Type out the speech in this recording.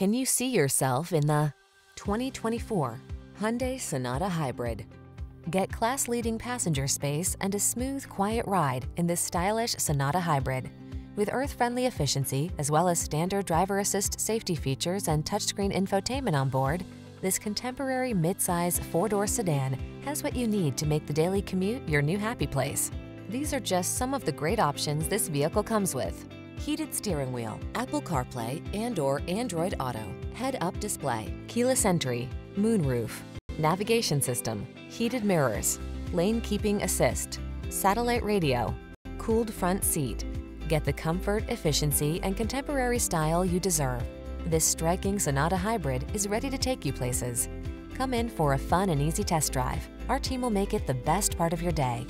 Can you see yourself in the 2024 Hyundai Sonata Hybrid? Get class-leading passenger space and a smooth, quiet ride in this stylish Sonata Hybrid. With earth-friendly efficiency, as well as standard driver assist safety features and touchscreen infotainment on board, this contemporary midsize four-door sedan has what you need to make the daily commute your new happy place. These are just some of the great options this vehicle comes with. Heated steering wheel, Apple CarPlay and or Android Auto, head-up display, keyless entry, moonroof, navigation system, heated mirrors, lane keeping assist, satellite radio, cooled front seat. Get the comfort, efficiency, and contemporary style you deserve. This striking Sonata Hybrid is ready to take you places. Come in for a fun and easy test drive. Our team will make it the best part of your day.